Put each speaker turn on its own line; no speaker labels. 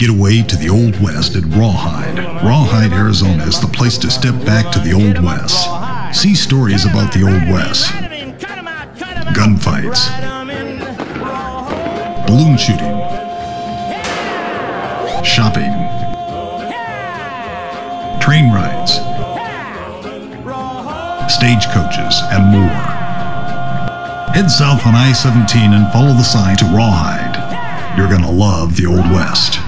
Get away to the Old West at Rawhide. Rawhide, Arizona is the place to step back to the Old West. See stories about the Old West. Gunfights. Balloon shooting. Shopping. Train rides. Stagecoaches and more. Head south on I-17 and follow the sign to Rawhide. You're gonna love the Old West.